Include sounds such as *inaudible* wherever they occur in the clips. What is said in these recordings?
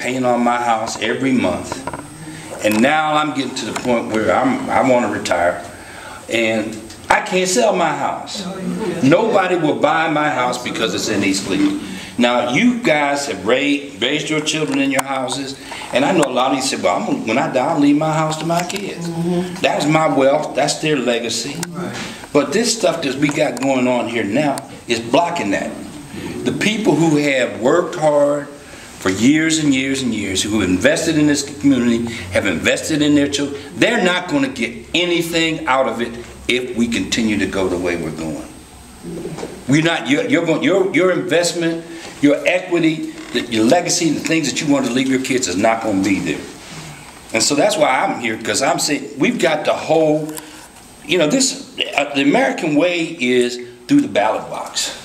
paying on my house every month. And now I'm getting to the point where I'm, I want to retire. And I can't sell my house. Nobody will buy my house because it's in East Cleveland. Now, you guys have raised, raised your children in your houses, and I know a lot of you say, well, I'm, when I die, I'll leave my house to my kids. Mm-hmm. That's my wealth, that's their legacy. But this stuff that we got going on here now is blocking that. The people who have worked hard for years and years and years, who have invested in this community, have invested in their children, they're not going to get anything out of it if we continue to go the way we're going. We're not, you're, you're going, your, your investment, your equity, the- your legacy, the things that you want to leave your kids is not going to be there. And so that's why I'm here, because I'm saying, we've got the whole, you know, this, uh, the American way is through the ballot box.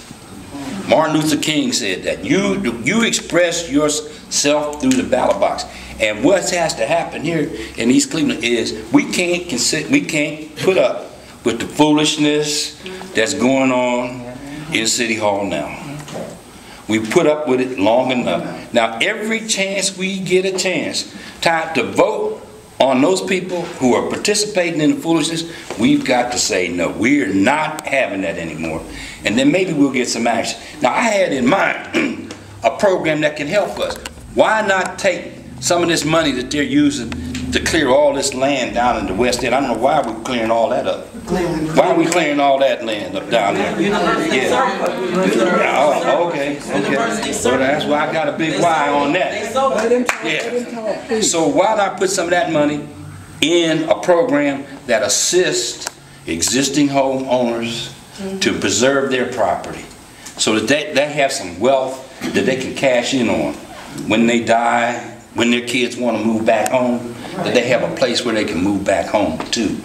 Martin Luther King said that. You, you express yourself through the ballot box. And what has to happen here in East Cleveland is we can't consider, we can't put up with the foolishness that's going on in City Hall now. We put up with it long enough. Now, every chance we get a chance, time to vote on those people who are participating in the foolishness, we've got to say, no, we're not having that anymore. And then maybe we'll get some action. Now, I had in mind *clears throat* a program that can help us. Why not take some of this money that they're using to clear all this land down in the west end? I don't know why we're clearing all that up. Why are we clearing all that land up down there? University Yeah. Oh, okay, okay. So that's why I got a big why on that. Yeah. So why not put some of that money in a program that assists existing homeowners to preserve their property? So that they, they have some wealth that they can cash in on. When they die, when their kids want to move back home, that they have a place where they can move back home too.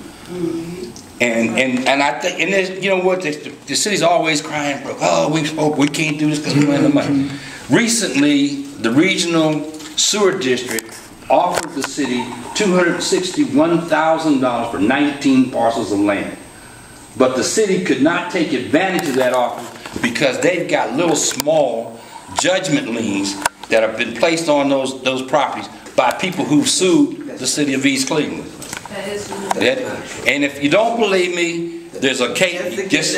And, and, and I think, and there's, you know what, the, the city's always crying, for, oh, we, oh, we can't do this because we don't have the money. Recently, the regional sewer district offered the city $261,000 for 19 parcels of land. But the city could not take advantage of that offer because they've got little small judgment liens that have been placed on those, those properties by people who sued the city of East Cleveland. That- And if you don't believe me, there's a case, just,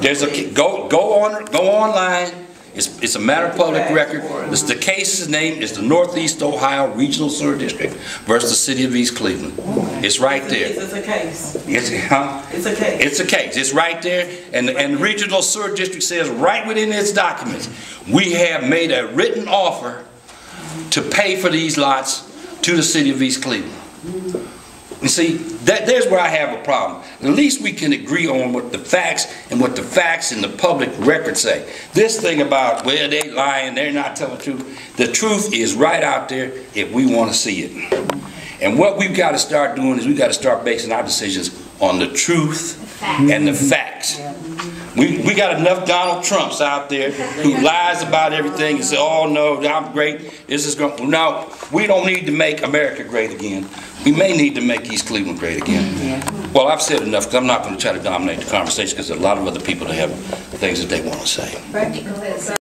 there's a, go, go on, go online, it's, it's a matter of public record. This, the case's name is the Northeast Ohio Regional Sewer District versus the city of East Cleveland. It's right there. It's a case. It's, huh? It's a case. It's a case, it's right there, and, and the regional sewer district says right within its documents, we have made a written offer to pay for these lots to the city of East Cleveland. You see, that, there's where I have a problem. At least we can agree on what the facts and what the facts in the public record say. This thing about, well, they're lying, they're not telling the truth, the truth is right out there if we want to see it. And what we've got to start doing is we've got to start basing our decisions on the truth and the facts. We, we got enough Donald Trumps out there who lies about everything and say, oh no, I'm great, this is going, no, we don't need to make America great again. We may need to make East Cleveland great again. Well, I've said enough, because I'm not going to try to dominate the conversation, because there are a lot of other people that have things that they want to say.